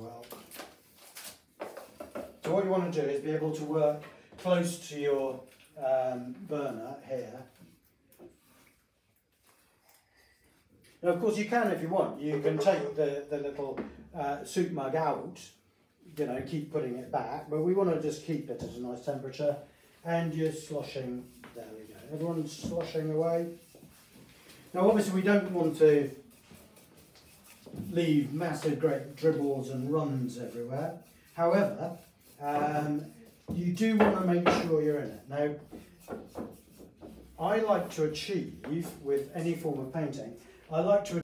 well. So what you want to do is be able to work close to your um, burner here. Now, of course, you can if you want. You can take the, the little uh, soup mug out, you know, keep putting it back, but we want to just keep it at a nice temperature. And you're sloshing, there we go. Everyone's sloshing away. Now, obviously, we don't want to leave massive great dribbles and runs everywhere. However, um, you do want to make sure you're in it. Now, I like to achieve with any form of painting, I like to